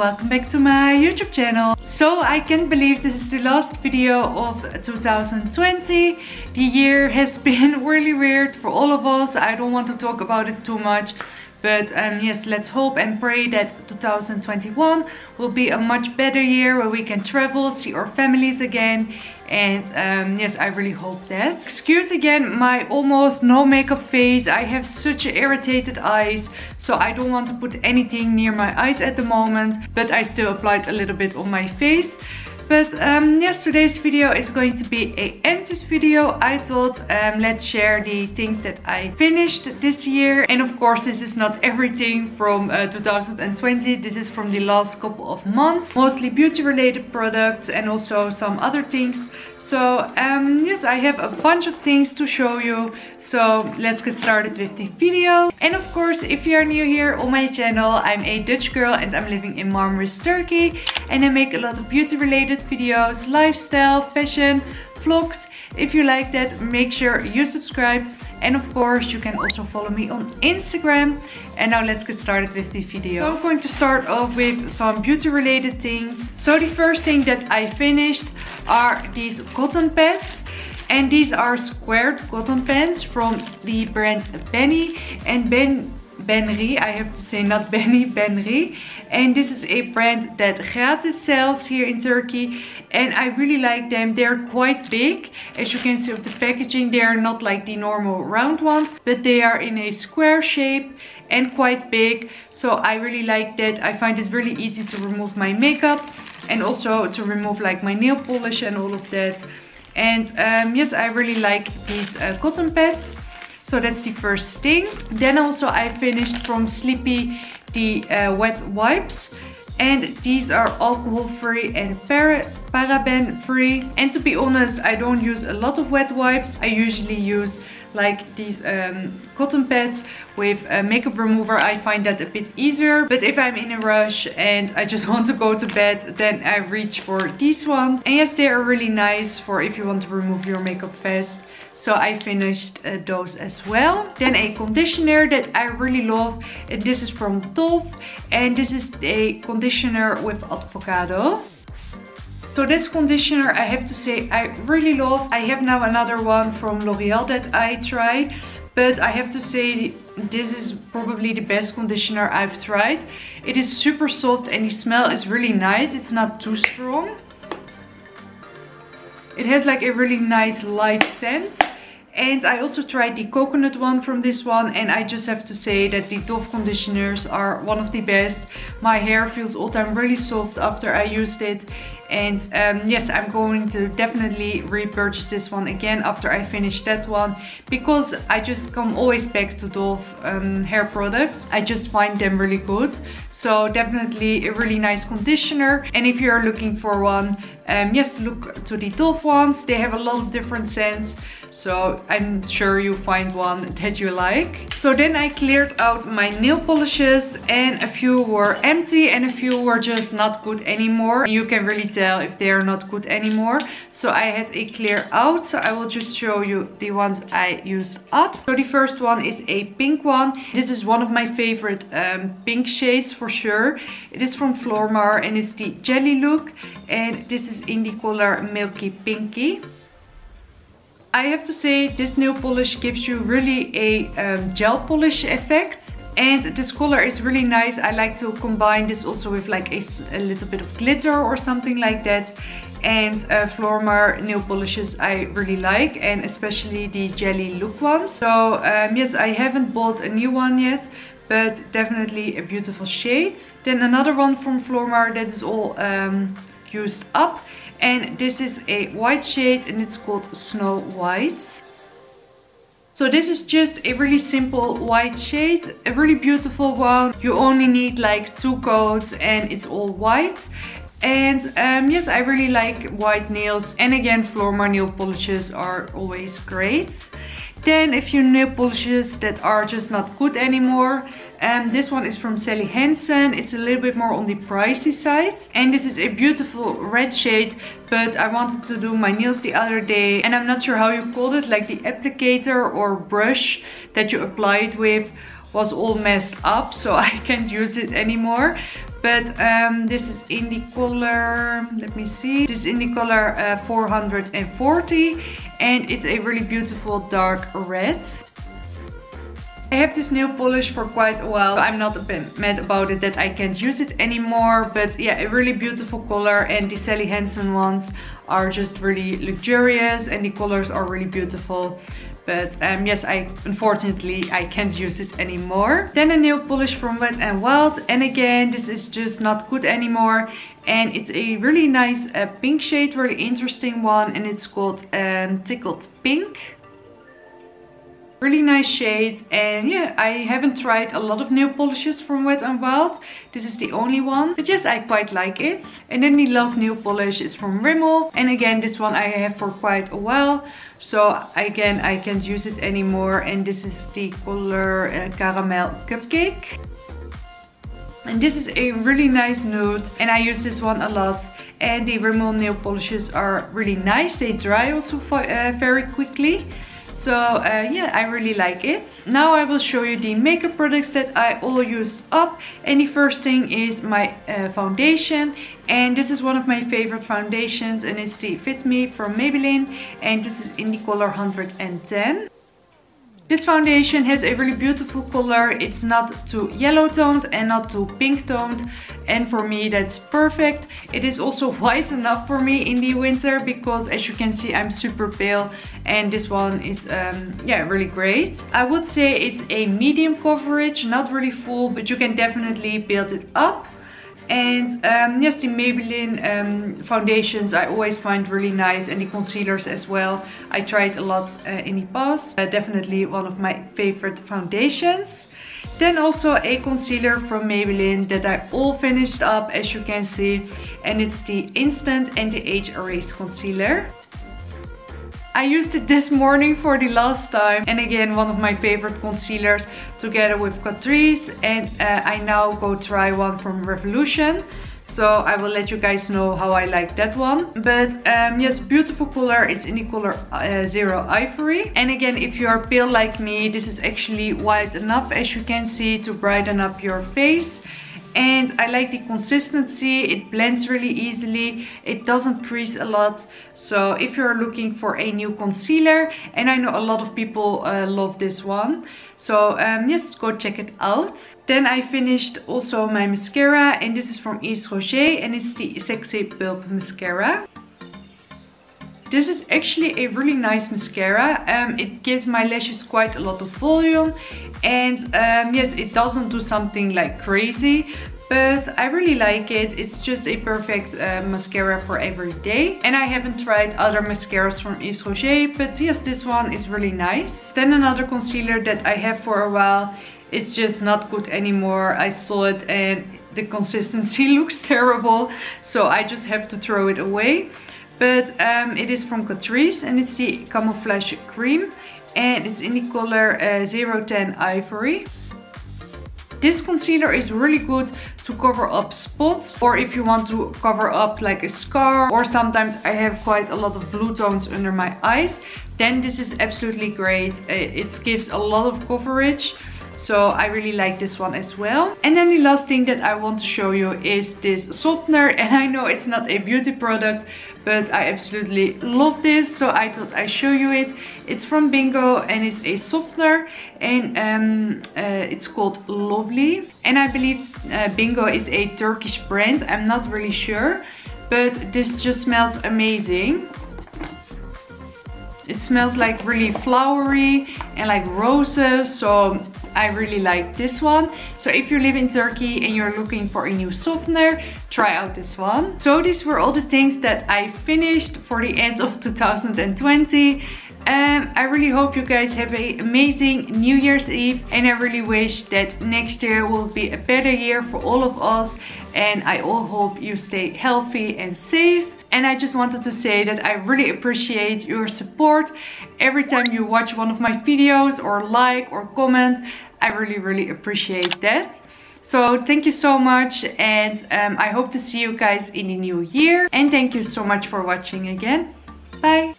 welcome back to my YouTube channel. So I can't believe this is the last video of 2020. The year has been really weird for all of us. I don't want to talk about it too much. But um, yes, let's hope and pray that 2021 will be a much better year where we can travel, see our families again. And um, yes, I really hope that. Excuse again my almost no makeup face. I have such irritated eyes. So I don't want to put anything near my eyes at the moment. But I still applied a little bit on my face. But um, yes, today's video is going to be a empties video. I thought um, let's share the things that I finished this year. And of course, this is not everything from uh, 2020. This is from the last couple of months. Mostly beauty related products and also some other things. So um, yes, I have a bunch of things to show you. So let's get started with the video. And of course, if you are new here on my channel, I'm a Dutch girl and I'm living in Marmaris, Turkey. And I make a lot of beauty related videos, lifestyle, fashion, vlogs. If you like that, make sure you subscribe. And of course, you can also follow me on Instagram. And now let's get started with the video. So I'm going to start off with some beauty related things. So the first thing that I finished are these cotton pads. And these are squared cotton pants from the brand Benny. And Ben Benri, I have to say not Benny, Benri. And this is a brand that gratis sells here in Turkey. And I really like them. They're quite big. As you can see of the packaging, they are not like the normal round ones. But they are in a square shape and quite big. So I really like that. I find it really easy to remove my makeup. And also to remove like my nail polish and all of that. And um, yes, I really like these uh, cotton pads. So that's the first thing. Then also I finished from Sleepy the uh, wet wipes. And these are alcohol free and para paraben free. And to be honest, I don't use a lot of wet wipes. I usually use like these um, cotton pads with a makeup remover I find that a bit easier but if I'm in a rush and I just want to go to bed then I reach for these ones and yes they are really nice for if you want to remove your makeup fast so I finished uh, those as well. Then a conditioner that I really love. And this is from Dove. And this is a conditioner with avocado. So this conditioner I have to say I really love. I have now another one from L'Oreal that I tried. But I have to say this is probably the best conditioner I've tried. It is super soft and the smell is really nice. It's not too strong. It has like a really nice light scent. And I also tried the coconut one from this one and I just have to say that the Dove conditioners are one of the best. My hair feels all time really soft after I used it. And um, yes, I'm going to definitely repurchase this one again after I finish that one. Because I just come always back to Dove um, hair products. I just find them really good. So definitely a really nice conditioner. And if you're looking for one, um, yes, look to the Dove ones. They have a lot of different scents. So I'm sure you find one that you like. So then I cleared out my nail polishes and a few were empty and a few were just not good anymore. You can really tell if they are not good anymore. So I had a clear out. So I will just show you the ones I used up. So the first one is a pink one. This is one of my favorite um, pink shades for sure. It is from Flormar and it's the jelly look. And this is in the color Milky Pinky. I have to say this nail polish gives you really a um, gel polish effect. And this color is really nice. I like to combine this also with like a, a little bit of glitter or something like that. And uh, Flormar nail polishes I really like and especially the jelly look ones. So um, yes, I haven't bought a new one yet but definitely a beautiful shade. Then another one from Flormar that is all um, used up and this is a white shade and it's called Snow White. So this is just a really simple white shade, a really beautiful one. You only need like two coats and it's all white. And um, yes, I really like white nails. And again, Flormar nail polishes are always great. Then a few nail polishes that are just not good anymore. Um, this one is from Sally Hansen. It's a little bit more on the pricey side. And this is a beautiful red shade. But I wanted to do my nails the other day. And I'm not sure how you call it. Like the applicator or brush that you apply it with was all messed up so I can't use it anymore but um, this is in the color let me see this is in the color uh, 440 and it's a really beautiful dark red I have this nail polish for quite a while. I'm not a bit mad about it that I can't use it anymore. But yeah, a really beautiful color. And the Sally Hansen ones are just really luxurious. And the colors are really beautiful. But um, yes, I unfortunately I can't use it anymore. Then a nail polish from Wet n Wild. And again, this is just not good anymore. And it's a really nice uh, pink shade, really interesting one. And it's called um, Tickled Pink. Really nice shade and yeah, I haven't tried a lot of nail polishes from Wet n Wild. This is the only one, but yes, I quite like it. And then the last nail polish is from Rimmel. And again, this one I have for quite a while. So again, I can't use it anymore. And this is the color uh, Caramel Cupcake. And this is a really nice nude and I use this one a lot and the Rimmel nail polishes are really nice. They dry also uh, very quickly. So uh, yeah, I really like it. Now I will show you the makeup products that I all used up. And the first thing is my uh, foundation. And this is one of my favorite foundations and it's the Fit Me from Maybelline. And this is in the color 110. This foundation has a really beautiful color. It's not too yellow toned and not too pink toned. And for me that's perfect. It is also white enough for me in the winter because as you can see I'm super pale. And this one is um, yeah really great. I would say it's a medium coverage, not really full, but you can definitely build it up. And um, yes, the Maybelline um, foundations I always find really nice and the concealers as well. I tried a lot uh, in the past. Uh, definitely one of my favorite foundations. Then also a concealer from Maybelline that I all finished up as you can see. And it's the Instant Anti-Age Erase Concealer. I used it this morning for the last time and again one of my favorite concealers together with Catrice and uh, I now go try one from Revolution so I will let you guys know how I like that one. But um, yes, beautiful color. It's in the color uh, Zero Ivory. And again, if you are pale like me, this is actually white enough as you can see to brighten up your face and I like the consistency it blends really easily it doesn't crease a lot so if you're looking for a new concealer and I know a lot of people uh, love this one so um, yes go check it out then I finished also my mascara and this is from Yves Rocher and it's the Sexy Pulp Mascara this is actually a really nice mascara. Um, it gives my lashes quite a lot of volume. And um, yes, it doesn't do something like crazy. But I really like it. It's just a perfect uh, mascara for every day. And I haven't tried other mascaras from Yves Rocher. But yes, this one is really nice. Then another concealer that I have for a while. It's just not good anymore. I saw it and the consistency looks terrible. So I just have to throw it away but um, it is from Catrice and it's the Camouflage Cream and it's in the color uh, 010 Ivory. This concealer is really good to cover up spots or if you want to cover up like a scar or sometimes I have quite a lot of blue tones under my eyes then this is absolutely great. Uh, it gives a lot of coverage so I really like this one as well. And then the last thing that I want to show you is this softener. And I know it's not a beauty product, but I absolutely love this. So I thought I'd show you it. It's from Bingo and it's a softener and um, uh, it's called Lovely. And I believe uh, Bingo is a Turkish brand. I'm not really sure, but this just smells amazing. It smells like really flowery and like roses. So I really like this one. So if you live in Turkey and you're looking for a new softener, try out this one. So these were all the things that I finished for the end of 2020. Um, I really hope you guys have an amazing New Year's Eve and I really wish that next year will be a better year for all of us and I all hope you stay healthy and safe and I just wanted to say that I really appreciate your support every time you watch one of my videos or like or comment. I really, really appreciate that. So thank you so much and um, I hope to see you guys in the new year. And thank you so much for watching again. Bye!